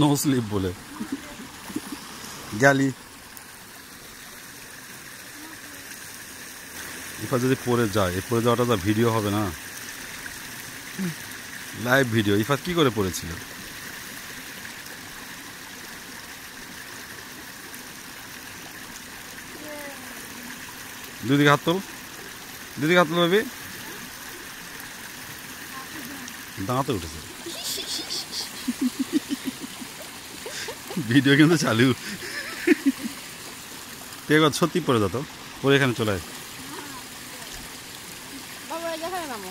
No slip বলে। গেলি ইফা যদি পড়ে যায় এ পড়ে যাওয়াটা তো ভিডিও হবে না। লাইভ ভিডিও ইফা কি করে পড়েছিল? দুদিকে হাত তোল। দুদিকে হাত তোল ভাবি। দাঁতে উঠেছে। ভিডিও কিন্তু চালু। তুই একবার সত্যি পরে যেত পরে এখানে চলে আয়। বাবা এখানে নামো।